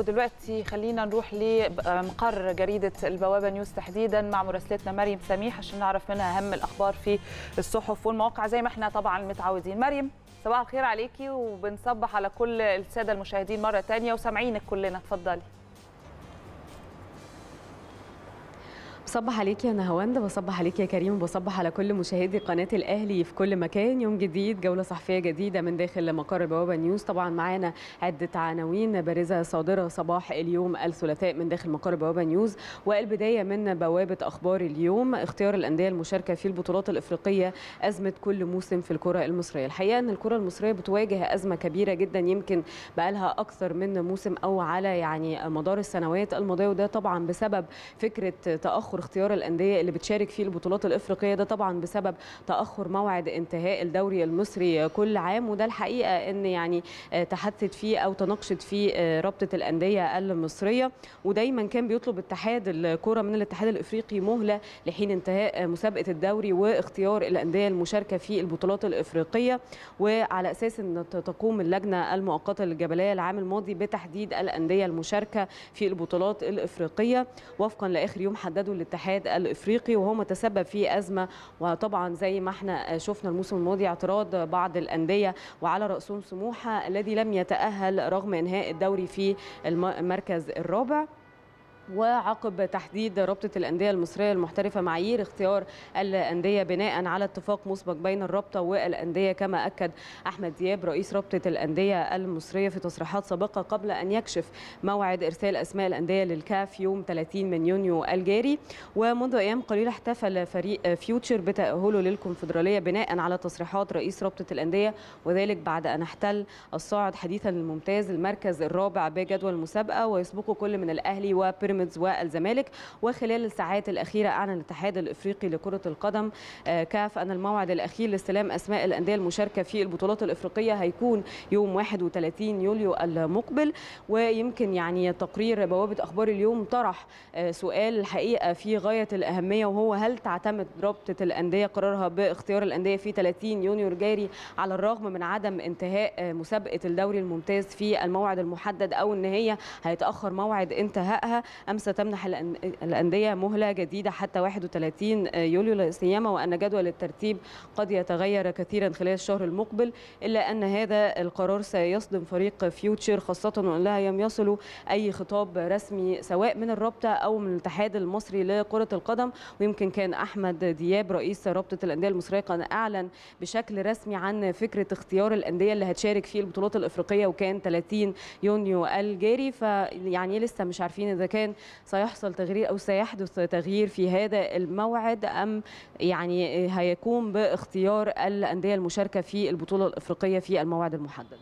ودلوقتي خلينا نروح لمقر جريدة البوابة نيوز تحديدا مع مراسلتنا مريم سميح عشان نعرف منها أهم الأخبار في الصحف والمواقع. زي ما إحنا طبعا متعودين. مريم صباح الخير عليكي وبنصبح على كل السادة المشاهدين مرة تانية وسامعينك كلنا. اتفضلي. بصبح عليك يا نهاوند بصبح عليك يا كريم وبصبح على كل مشاهدي قناة الأهلي في كل مكان. يوم جديد جولة صحفية جديدة من داخل مقر بوابة نيوز. طبعا معانا عدة عناوين. بارزة صادرة صباح اليوم الثلاثاء من داخل مقر بوابة نيوز. والبداية من بوابة أخبار اليوم. اختيار الأندية المشاركة في البطولات الإفريقية أزمة كل موسم في الكرة المصرية. الحقيقة إن الكرة المصرية بتواجه أزمة كبيرة جدا يمكن بقى لها أكثر من موسم أو على يعني مدار السنوات الماضية. وده طبعا بسبب فكرة تأخر اختيار الأندية اللي بتشارك في البطولات الإفريقية. ده طبعا بسبب تأخر موعد انتهاء الدوري المصري كل عام وده الحقيقة إن يعني تحدثت فيه أو تناقشت فيه رابطة الأندية المصرية. ودايما كان بيطلب اتحاد الكره من الاتحاد الإفريقي مهلة لحين انتهاء مسابقة الدوري واختيار الأندية المشاركة في البطولات الإفريقية. وعلى أساس إن تقوم اللجنة المؤقتة للجبلية العام الماضي بتحديد الأندية المشاركة في البطولات الإفريقية. وفقا لآخر يوم حدده الاتحاد الإفريقي وهو متسبب في أزمة. وطبعا زي ما إحنا شفنا الموسم الماضي اعتراض بعض الأندية وعلى راسهم سموحة الذي لم يتأهل رغم إنهاء الدوري في المركز الرابع. وعقب تحديد رابطة الأندية المصرية المحترفة معايير اختيار الأندية بناء على اتفاق مسبق بين الرابطة والأندية. كما أكد أحمد دياب رئيس رابطة الأندية المصرية في تصريحات سابقة قبل أن يكشف موعد إرسال أسماء الأندية للكاف يوم 30 من يونيو الجاري. ومنذ أيام قليلة احتفل فريق فيوتشر بتأهله للكونفدرالية بناء على تصريحات رئيس رابطة الأندية. وذلك بعد أن احتل الصاعد حديثا الممتاز المركز الرابع بجدول المسابقه ويسبقه كل من الأهلي وبيراميدز. بيراميدز والزمالك. وخلال الساعات الأخيرة أعلن الاتحاد الإفريقي لكرة القدم كاف أن الموعد الأخير لاستلام أسماء الأندية المشاركة في البطولات الإفريقية هيكون يوم 31 يوليو المقبل. ويمكن يعني تقرير بوابة أخبار اليوم طرح سؤال الحقيقة في غاية الأهمية وهو هل تعتمد رابطة الأندية قرارها باختيار الأندية في 30 يونيو الجاري على الرغم من عدم انتهاء مسابقة الدوري الممتاز في الموعد المحدد أو ان هي هيتأخر موعد انتهائها. ام ستمنح الأندية مهلة جديدة حتى 31 يوليو لا وأن جدول الترتيب قد يتغير كثيرا خلال الشهر المقبل إلا أن هذا القرار سيصدم فريق فيوتشر خاصة وأن لا لم يصلوا أي خطاب رسمي سواء من الرابطة أو من الاتحاد المصري لكرة القدم. ويمكن كان أحمد دياب رئيس رابطة الأندية المصريه كان أعلن بشكل رسمي عن فكرة اختيار الأندية اللي هتشارك في البطولات الإفريقية وكان 30 يونيو الجاري. فيعني لسه مش عارفين إذا كان سيحصل تغيير أو سيحدث تغيير في هذا الموعد أم يعني هيكون باختيار الأندية المشاركة في البطولة الإفريقية في الموعد المحدد؟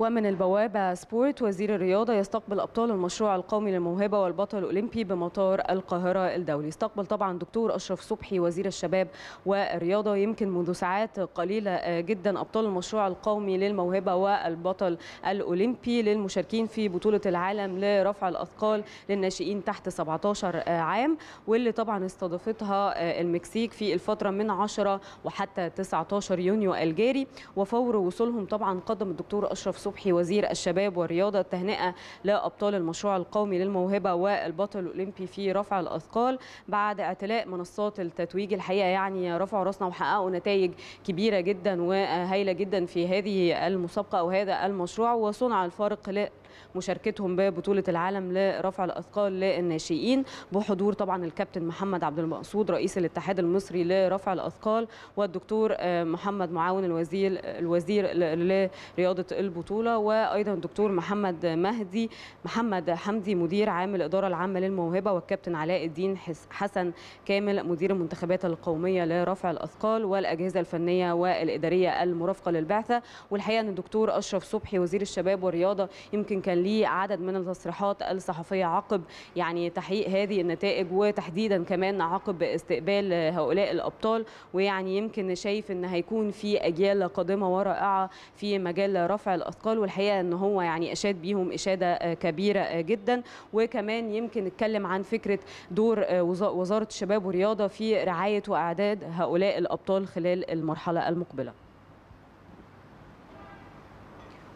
ومن البوابة سبورت وزير الرياضة يستقبل أبطال المشروع القومي للموهبة والبطل الأولمبي بمطار القاهرة الدولي. استقبل طبعا دكتور أشرف صبحي وزير الشباب والرياضة يمكن منذ ساعات قليلة جدا أبطال المشروع القومي للموهبة والبطل الأولمبي. للمشاركين في بطولة العالم لرفع الأثقال للناشئين تحت 17 عام واللي طبعا استضافتها المكسيك في الفترة من 10 وحتى 19 يونيو الجاري. وفور وصولهم طبعا قدم الدكتور أشرف صبحي وزير الشباب والرياضة التهنئة لأبطال المشروع القومي للموهبة والبطل الأولمبي في رفع الأثقال بعد اعتلاء منصات التتويج الحقيقة. يعني رفعوا راسنا وحققوا نتائج كبيرة جدا وهائله جدا في هذه المسابقة أو هذا المشروع. وصنع الفارق مشاركتهم ببطولة العالم لرفع الأثقال للناشئين بحضور طبعا الكابتن محمد عبد المقصود رئيس الاتحاد المصري لرفع الأثقال والدكتور محمد معاون الوزير الوزير لرياضة البطولة وأيضا الدكتور محمد مهدي محمد حمدي مدير عام الإدارة العامة للموهبة والكابتن علاء الدين حسن كامل مدير المنتخبات القومية لرفع الأثقال والأجهزة الفنية والإدارية المرافقة للبعثة. والحقيقة إن الدكتور أشرف صبحي وزير الشباب والرياضة يمكن كان ليه عدد من التصريحات الصحفية عقب يعني تحقيق هذه النتائج وتحديدا كمان عقب استقبال هؤلاء الأبطال. ويعني يمكن شايف إن هيكون في أجيال قادمة ورائعة في مجال رفع الأثقال والحقيقة إن هو يعني أشاد بيهم إشادة كبيرة جدا. وكمان يمكن اتكلم عن فكرة دور وزارة الشباب والرياضة في رعاية وأعداد هؤلاء الأبطال خلال المرحلة المقبلة.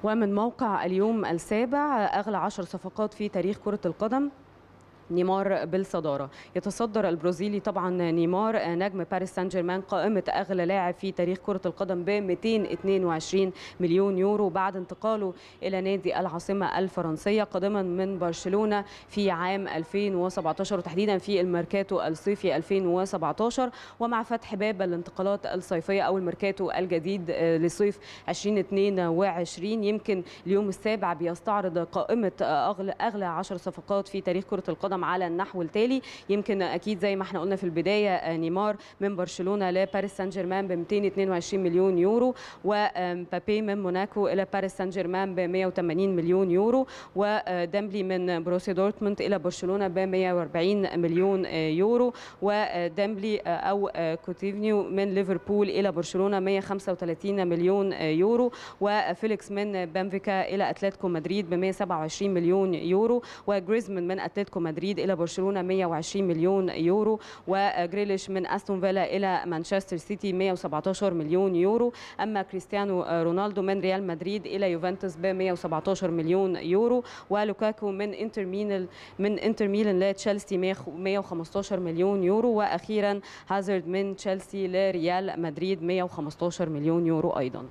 ومن موقع اليوم السابع أغلى عشر صفقات في تاريخ كرة القدم. نيمار بالصدارة. يتصدر البرازيلي طبعا نيمار. نجم باريس سان جيرمان قائمة أغلى لاعب في تاريخ كرة القدم ب 222 مليون يورو بعد انتقاله إلى نادي العاصمة الفرنسية قادما من برشلونة في عام 2017 وتحديدا في الميركاتو الصيفي 2017 ومع فتح باب الانتقالات الصيفية أو الميركاتو الجديد لصيف 2022 يمكن اليوم السابع بيستعرض قائمة أغلى, أغلى 10 صفقات في تاريخ كرة القدم على النحو التالي. يمكن أكيد زي ما إحنا قلنا في البداية نيمار من برشلونة لباريس سان جيرمان ب 222 مليون يورو ومبابي من موناكو إلى باريس سان جيرمان ب 180 مليون يورو وديمبلي من بوروسيا دورتموند إلى برشلونة ب 140 مليون يورو وديمبلي أو كوتينيو من ليفربول إلى برشلونة 135 مليون يورو وفيليكس من بنفيكا إلى أتلتيكو مدريد ب 127 مليون يورو وجريزمان من أتلتيكو مدريد إلى برشلونة 120 مليون يورو وجريليش من أستون فيلا إلى مانشستر سيتي 117 مليون يورو. أما كريستيانو رونالدو من ريال مدريد إلى يوفنتوس ب 117 مليون يورو. ولوكاكو من إنتر ميلان من إنتر ميلان لتشيلسي 115 مليون يورو. وأخيرا هازارد من تشيلسي لريال مدريد 115 مليون يورو أيضا.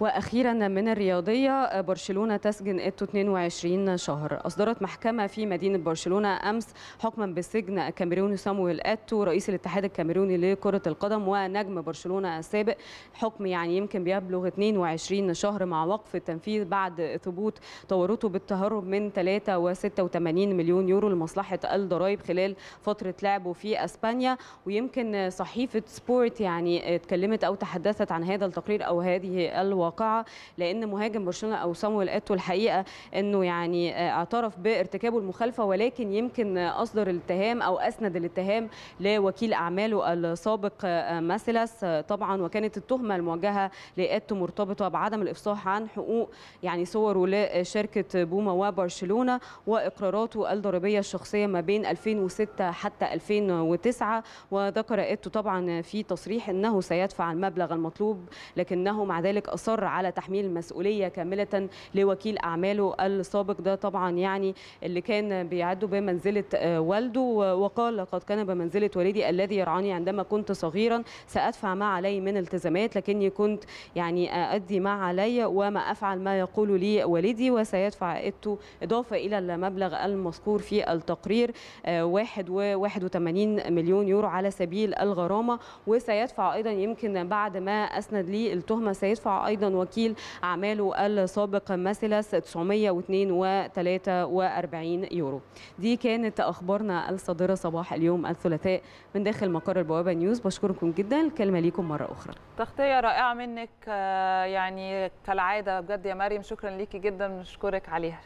وأخيرا من الرياضية برشلونة تسجن ايتو 22 شهر. أصدرت محكمة في مدينة برشلونة أمس حكما بالسجن الكاميروني صامويل إيتو رئيس الاتحاد الكاميروني لكرة القدم ونجم برشلونة السابق. حكم يعني يمكن بيبلغ 22 شهر مع وقف التنفيذ بعد ثبوت تورطه بالتهرب من 3.86 مليون يورو لمصلحة الضرائب خلال فترة لعبه في إسبانيا. ويمكن صحيفة سبورت يعني اتكلمت أو تحدثت عن هذا التقرير أو هذه الواقعة. الواقعه لأن مهاجم برشلونة أو صامويل إيتو الحقيقة إنه يعني اعترف بارتكابه المخالفة ولكن يمكن أصدر الاتهام أو أسند الاتهام لوكيل أعماله السابق ماسيلاس. طبعا وكانت التهمة الموجهة لإيتو مرتبطة بعدم الإفصاح عن حقوق يعني صوره لشركة بوما وبرشلونة وإقراراته الضريبية الشخصية ما بين 2006 حتى 2009 وذكر إيتو طبعا في تصريح إنه سيدفع المبلغ المطلوب لكنه مع ذلك أصر على تحميل المسؤوليه كاملة لوكيل أعماله السابق. ده طبعا يعني اللي كان بيعده بمنزلة والده. وقال لقد كان بمنزلة والدي الذي يرعاني عندما كنت صغيرا. سأدفع ما علي من التزامات لكني كنت يعني ادي ما علي وما أفعل ما يقول لي والدي وسيدفع ايتو إضافة إلى المبلغ المذكور في التقرير 81 مليون يورو على سبيل الغرامة. وسيدفع أيضا يمكن بعد ما أسند لي التهمة سيدفع أيضا وكيل أعماله السابق ماسيلاس 943 يورو. دي كانت أخبارنا الصادرة صباح اليوم الثلاثاء من داخل مقر البوابة نيوز. بشكركم جدا. الكلمة ليكم مرة أخرى. تغطية رائعة منك يعني كالعادة بجد يا مريم. شكرا ليكي جدا. بنشكرك عليها.